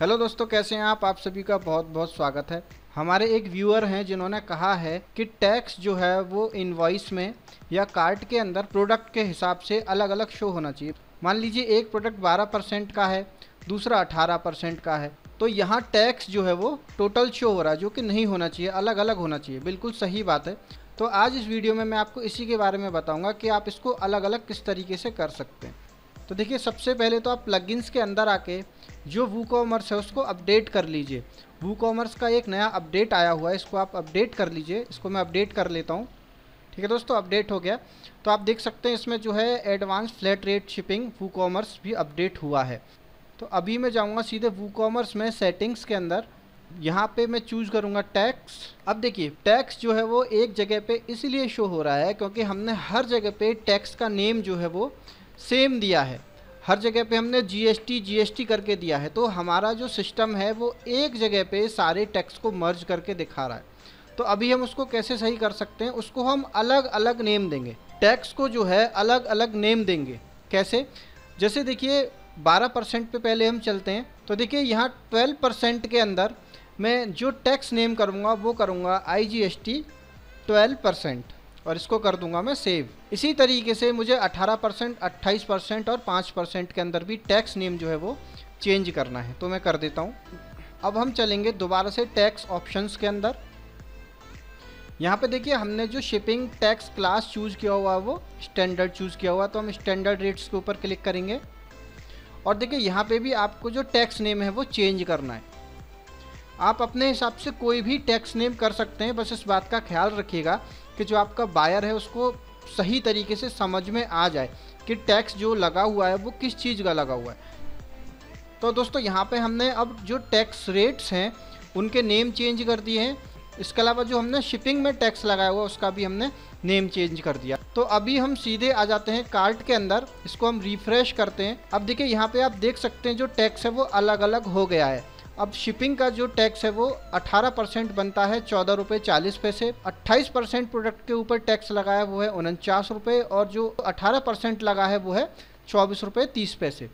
Hello दोस्तों, कैसे हैं आप? आप सभी का बहुत बहुत स्वागत है। हमारे एक व्यूअर हैं जिन्होंने कहा है कि टैक्स जो है वो इनवॉइस में या कार्ट के अंदर प्रोडक्ट के हिसाब से अलग अलग शो होना चाहिए। मान लीजिए, एक प्रोडक्ट 12 परसेंट का है, दूसरा 18 परसेंट का है। तो यहाँ टैक्स जो है वो टोटल शो हो रहा है, जो कि नहीं होना चाहिए अलग अलग होना चाहिए। बिल्कुल सही बात है। तो आज इस वीडियो में मैं आपको इसी के बारे में बताऊँगा कि आप इसको अलग अलग किस तरीके से कर सकते हैं। तो देखिए, सबसे पहले तो आप प्लगइन्स के अंदर आके जो वू कॉमर्स है उसको अपडेट कर लीजिए। वू कॉमर्स का एक नया अपडेट आया हुआ है, इसको आप अपडेट कर लीजिए। इसको मैं अपडेट कर लेता हूँ। ठीक है दोस्तों अपडेट हो गया। तो आप देख सकते हैं, इसमें जो है advance flat rate shipping WooCommerce भी अपडेट हुआ है। तो अभी मैं जाऊँगा सीधे वू कॉमर्स में सेटिंग्स के अंदर। यहाँ पे मैं चूज़ करूँगा टैक्स अब देखिए टैक्स जो है वो एक जगह पे इसलिए शो हो रहा है क्योंकि हमने हर जगह पे टैक्स का नेम जो है वो सेम दिया है। हर जगह पे हमने जीएसटी जीएसटी करके दिया है। तो हमारा जो सिस्टम है, वो एक जगह पे सारे टैक्स को मर्ज करके दिखा रहा है। तो अभी हम उसको कैसे सही कर सकते हैं? उसको हम अलग अलग नेम देंगे। टैक्स को जो है, अलग अलग नेम देंगे। कैसे? जैसे देखिए 12 परसेंट पर पहले हम चलते हैं। तो देखिए, यहाँ 12 परसेंट के अंदर मैं जो टैक्स नेम करूँगा, वो करूँगा I G S T twelve percent और इसको कर दूँगा मैं सेव इसी तरीके से मुझे 18 परसेंट, अट्ठाईस परसेंट और 5 परसेंट के अंदर भी टैक्स नेम जो है वो चेंज करना है. तो मैं कर देता हूँ. अब हम चलेंगे दोबारा से टैक्स ऑप्शंस के अंदर. यहाँ पे देखिए हमने जो शिपिंग टैक्स क्लास चूज़ किया हुआ है वो स्टैंडर्ड चूज़ किया हुआ तो हम स्टैंडर्ड रेट्स के ऊपर क्लिक करेंगे. और देखिए यहाँ पे भी आपको जो टैक्स नेम है वो चेंज करना है. आप अपने हिसाब से कोई भी टैक्स नेम कर सकते हैं, बस इस बात का ख्याल रखिएगा कि जो आपका बायर है उसको सही तरीके से समझ में आ जाए कि टैक्स जो लगा हुआ है, वो किस चीज़ का लगा हुआ है। तो दोस्तों, यहाँ पे हमने अब जो टैक्स रेट्स हैं, उनके नेम चेंज कर दिए हैं। इसके अलावा जो हमने शिपिंग में टैक्स लगाया हुआ उसका भी हमने नेम चेंज कर दिया। तो अभी हम सीधे आ जाते हैं कार्ट के अंदर, इसको हम रिफ्रेश करते हैं। अब देखिए, यहाँ पे आप देख सकते हैं जो टैक्स है, वो अलग अलग हो गया है। अब शिपिंग का जो टैक्स है वो 18 परसेंट बनता है चौदह रुपये चालीस पैसे। 28 परसेंट प्रोडक्ट के ऊपर टैक्स लगाया वो है उनचास रुपये और जो 18 परसेंट लगा है वो है चौबीस रुपये तीस पैसे।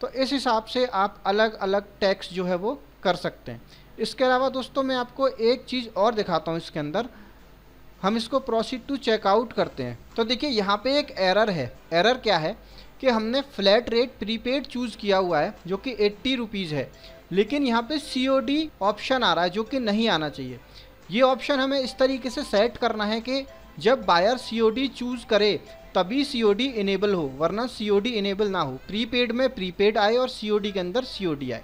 तो इस हिसाब से आप अलग अलग टैक्स जो है वो कर सकते हैं। इसके अलावा दोस्तों मैं आपको एक चीज़ और दिखाता हूँ इसके अंदर। हम इसको प्रोसीड टू चेकआउट करते हैं। तो देखिए यहाँ पे एक एरर है। एरर क्या है? कि हमने फ्लैट रेट प्रीपेड चूज़ किया हुआ है, जो कि एट्टी रुपीज़ है। लेकिन यहाँ पे सीओडी ऑप्शन आ रहा है जो कि नहीं आना चाहिए। ये ऑप्शन हमें इस तरीके से सेट करना है कि जब बायर सीओडी चूज़ करे, तभी सीओडी इनेबल हो, वरना सीओडी इनेबल ना हो। प्रीपेड में प्रीपेड आए और सीओडी के अंदर सीओडी आए।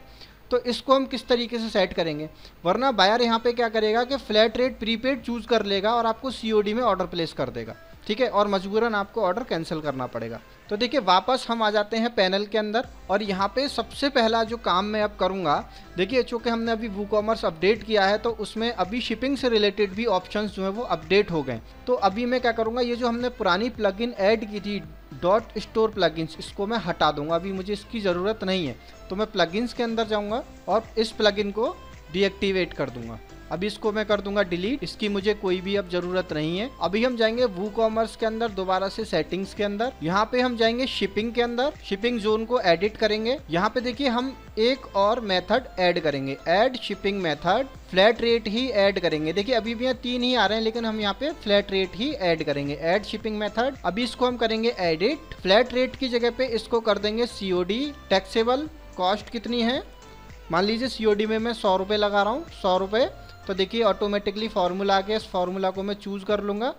तो इसको हम किस तरीके से सेट करेंगे? वरना बायर यहाँ पे क्या करेगा कि फ्लैट रेट प्रीपेड चूज़ कर लेगा और आपको सीओडी में ऑर्डर प्लेस कर देगा। ठीक है? और मजबूरन आपको ऑर्डर कैंसिल करना पड़ेगा। तो देखिए, वापस हम आ जाते हैं पैनल के अंदर और यहाँ पे सबसे पहला जो काम मैं अब करूँगा, देखिए, चूँकि हमने अभी वू कॉमर्स अपडेट किया है तो उसमें अभी शिपिंग से रिलेटेड भी ऑप्शंस जो हैं वो अपडेट हो गए तो अभी मैं क्या करूँगा, ये जो हमने पुरानी प्लगइन ऐड की थी डॉट स्टोर प्लगइन्स इसको मैं हटा दूँगा। अभी मुझे इसकी ज़रूरत नहीं है। तो मैं प्लगइन्स के अंदर जाऊँगा और इस प्लगइन को डीएक्टिवेट कर दूँगा। अभी इसको मैं कर दूँगा डिलीट इसकी मुझे कोई भी अब ज़रूरत नहीं है। अभी हम जाएँगे वू कॉमर्स के अंदर, दोबारा से सेटिंग्स के अंदर। यहाँ पे हम जाएँगे शिपिंग के अंदर। शिपिंग जोन को एडिट करेंगे। यहाँ पे देखिए हम एक और मेथड ऐड करेंगे। Add shipping method flat rate ही ऐड करेंगे। देखिए अभी भी यहाँ तीन ही आ रहे हैं, लेकिन हम यहाँ पे फ्लैट रेट ही ऐड करेंगे। ऐड शिपिंग मेथड अभी इसको हम करेंगे एडिट फ्लैट रेट की जगह पे इसको कर देंगे सीओडी टैक्सेबल कॉस्ट कितनी है? मान लीजिए सीओडी में मैं सौ रुपये लगा रहा हूँ, सौ रुपये तो देखिए ऑटोमेटिकली फार्मूला आ गया इस फार्मूला को मैं चूज़ कर लूँगा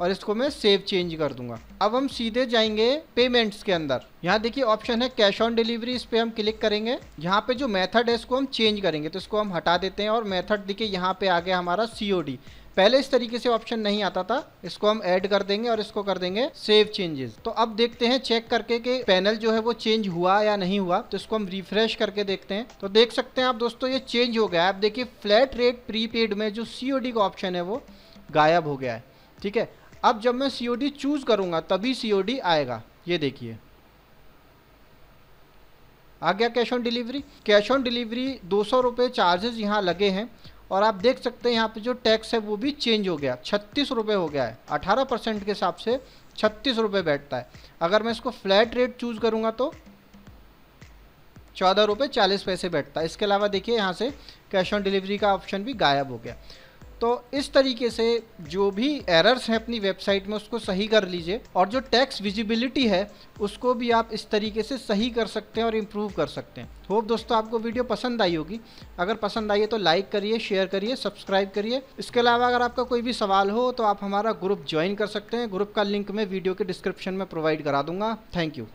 और इसको मैं सेव चेंज कर दूँगा। अब हम सीधे जाएँगे पेमेंट्स के अंदर। यहाँ देखिए ऑप्शन है कैश ऑन डिलीवरी इस पर हम क्लिक करेंगे। यहाँ पे जो मेथड है, इसको हम चेंज करेंगे। तो इसको हम हटा देते हैं और मेथड देखिए, यहाँ पे आ गया हमारा सीओडी पहले इस तरीके से ऑप्शन नहीं आता था। इसको हम ऐड कर देंगे और इसको कर देंगे सेव चेंजेस तो अब देखते हैं चेक करके कि पैनल जो है वो चेंज हुआ या नहीं हुआ। तो इसको हम रिफ्रेश करके देखते हैं। तो देख सकते हैं आप दोस्तों, ये चेंज हो गया है। आप देखिए फ्लैट रेट प्रीपेड में जो सीओडी का ऑप्शन है वो गायब हो गया है। ठीक है? अब जब मैं सीओडी चूज़ करूँगा, तभी सीओडी आएगा। ये देखिए। आ गया cash on delivery cash on delivery दो सौ रुपये चार्जेस यहाँ लगे हैं। और आप देख सकते हैं यहाँ पे जो टैक्स है वो भी चेंज हो गया। छत्तीस रुपये हो गया है। अठारह परसेंट के हिसाब से छत्तीस रुपये बैठता है। अगर मैं इसको फ्लैट रेट चूज़ करूँगा तो चौदह रुपये चालीस पैसे बैठता है। इसके अलावा देखिए यहाँ से कैश ऑन डिलीवरी का ऑप्शन भी गायब हो गया। तो इस तरीके से जो भी एरर्स हैं अपनी वेबसाइट में, उसको सही कर लीजिए और जो टैक्स विजिबिलिटी है, उसको भी आप इस तरीके से सही कर सकते हैं और इम्प्रूव कर सकते हैं। होप दोस्तों आपको वीडियो पसंद आई होगी। अगर पसंद आई है तो लाइक करिए शेयर करिए सब्सक्राइब करिए। इसके अलावा अगर आपका कोई भी सवाल हो तो आप हमारा ग्रुप ज्वाइन कर सकते हैं। ग्रुप का लिंक मैं वीडियो के डिस्क्रिप्शन में प्रोवाइड करा दूँगा। Thank you